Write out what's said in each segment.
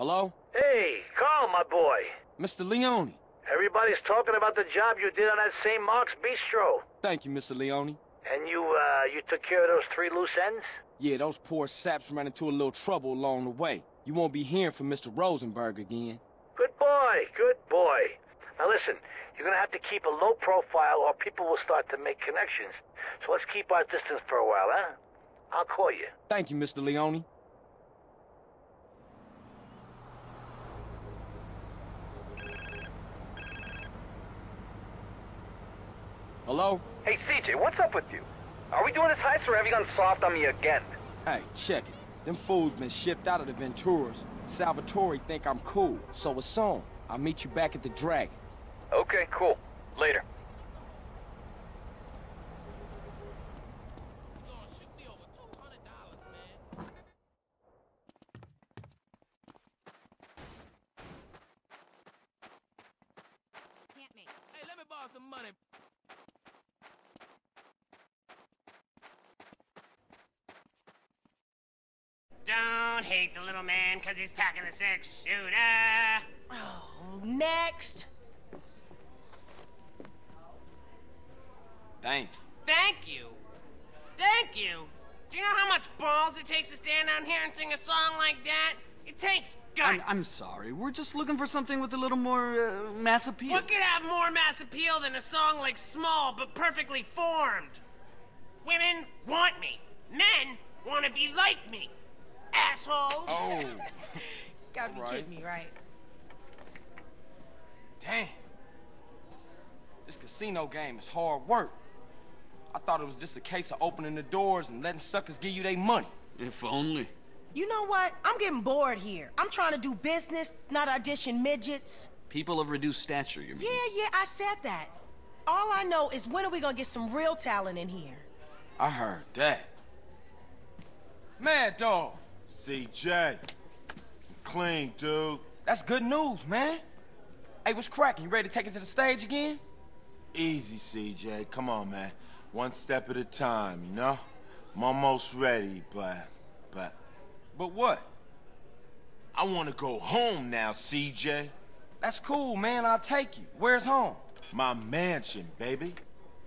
Hello? Hey, Carl, my boy. Mr. Leone. Everybody's talking about the job you did on that St. Mark's Bistro. Thank you, Mr. Leone. And you, uh, you took care of those three loose ends? Yeah, those poor saps ran into a little trouble along the way. You won't be hearing from Mr. Rosenberg again. Good boy, good boy. Now listen, you're gonna have to keep a low profile or people will start to make connections. So let's keep our distance for a while, huh? I'll call you. Thank you, Mr. Leone. Hello? Hey, CJ, what's up with you? Are we doing this heist or have you gone soft on me again? Hey, check it. Them fools been shipped out of the Venturas. Salvatore think I'm cool, so it's on. I'll meet you back at the Dragons. Okay, cool. Later. Hey, let me borrow some money. Don't hate the little man because he's packing a six shooter. Oh, next. Thank you. Thank you. Thank you. Do you know how much balls it takes to stand down here and sing a song like that? It takes guts. I'm, I'm sorry. We're just looking for something with a little more uh, mass appeal. What could have more mass appeal than a song like Small but perfectly formed? Women want me. Men want to be like me. Assholes. Oh, Gotta be Right. kidding me, right? damn. This casino game is hard work. I thought it was just a case of opening the doors and letting suckers give you their money. If only. You know what? I'm getting bored here. I'm trying to do business, not audition midgets. People of reduced stature, you mean? Yeah, yeah, I said that. All I know is when are we gonna get some real talent in here? I heard that. Madd Dogg, CJ. Clean, dude. that's good news, man. Hey, what's cracking? You ready to take it to the stage again? Easy, CJ. Come on, man. One step at a time, you know? I'm almost ready, but... But... But what? I want to go home now, CJ. That's cool, man. I'll take you. Where's home? My mansion, baby.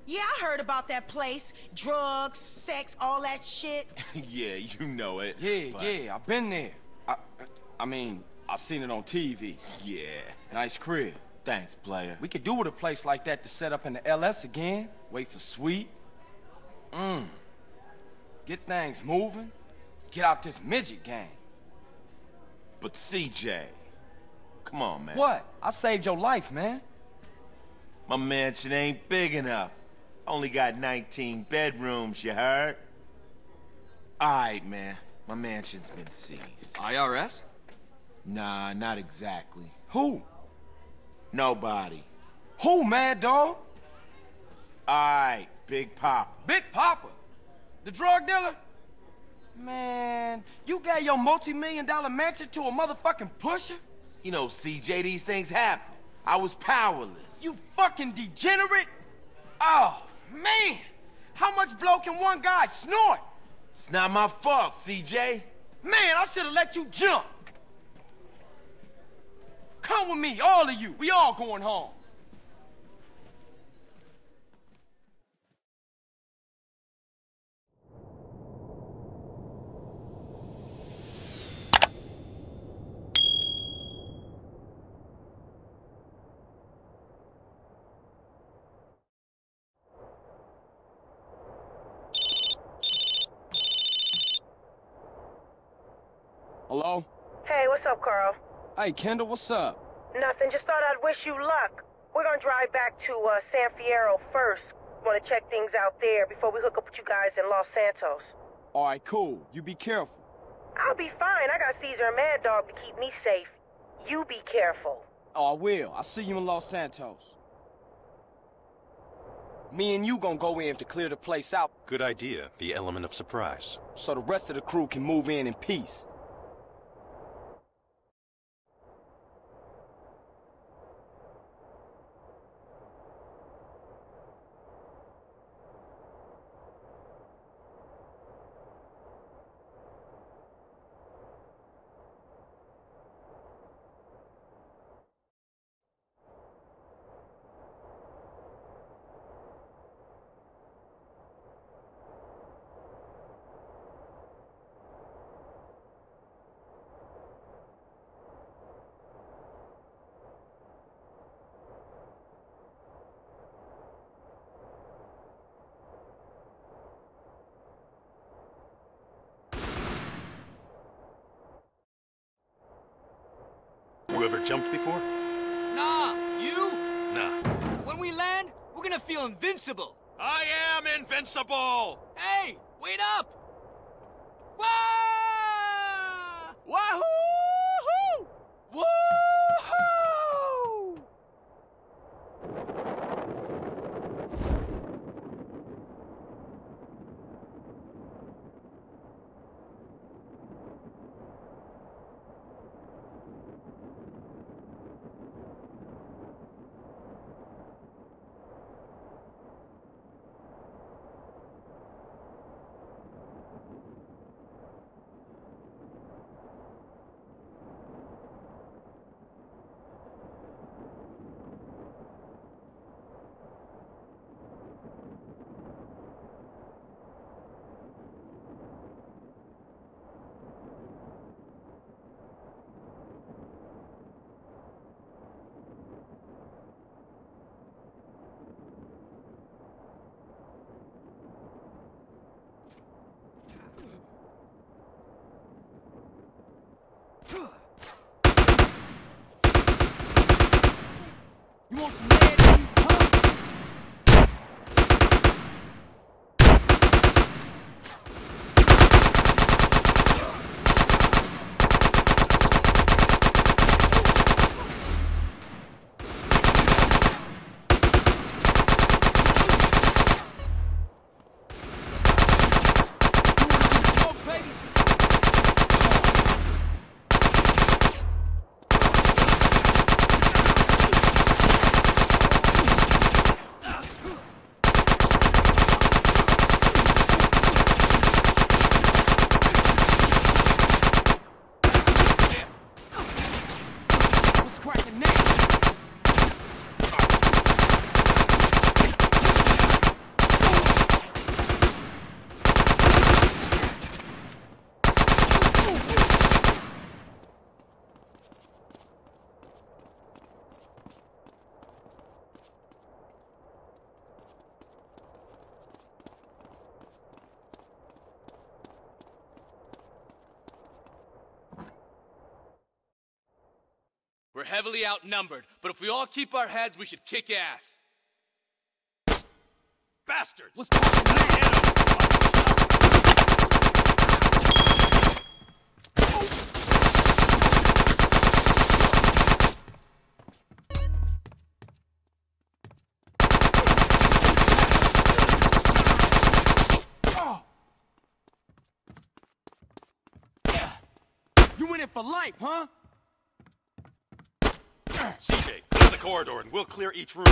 Yeah, I heard about that place. Drugs, sex, all that shit. yeah, you know it. Yeah, but- yeah. I've been there. I, I mean, I've seen it on TV. Yeah. Nice crib. Thanks, player. We could do with a place like that to set up in the LS again. Wait for Sweet. Mmm. Get things moving. Get out this midget game. But CJ, come on, man. What? I saved your life, man. My mansion ain't big enough. Only got 19 bedrooms, you heard? Alright, man. My mansion's been seized. IRS? Nah, not exactly. Who? Nobody. Who, Madd Dogg? Alright, Big Poppa. Big Poppa. The drug dealer? Man, you gave your multi-million dollar mansion to a motherfucking pusher? You know, CJ, these things happen. I was powerless. You fucking degenerate? Oh, man. How much blow can one guy snort? It's not my fault, CJ. Man, I should have let you jump. Come with me, all of you. We all going home. Hello? Hey, what's up, Carl? Hey, Kendl, what's up? Nothing. Just thought I'd wish you luck. We're gonna drive back to uh, San Fierro first. Want to check things out there before we hook up with you guys in Los Santos. All right, cool. You be careful. I'll be fine. I got Cesar and Madd Dogg to keep me safe. You be careful. Oh, I will. I'll see you in Los Santos. Me and you gonna go in to clear the place out Good idea, the element of surprise. so the rest of the crew can move in in peace. You ever jumped before? Nah, you? Nah. When we land, we're gonna feel invincible. I am invincible! Hey, wait up! You want some lead, you punk? Smoke, baby. What's cracking next? We're heavily outnumbered, but if we all keep our heads, we should kick ass. Bastards! What's cracking next? Oh. You in it for life, huh? CJ, clear the corridor and we'll clear each room.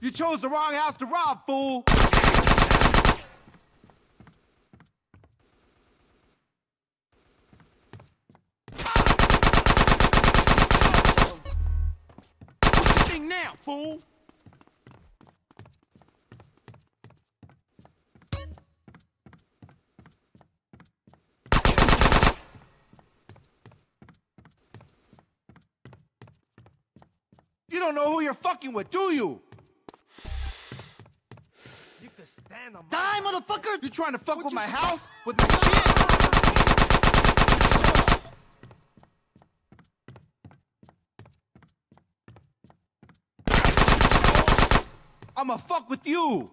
You chose the wrong house to rob, fool! What you think now, fool? You don't know who you're fucking with, do you? You can stand on Die, motherfucker! You trying to fuck with my house? With my shit? I'ma fuck with you!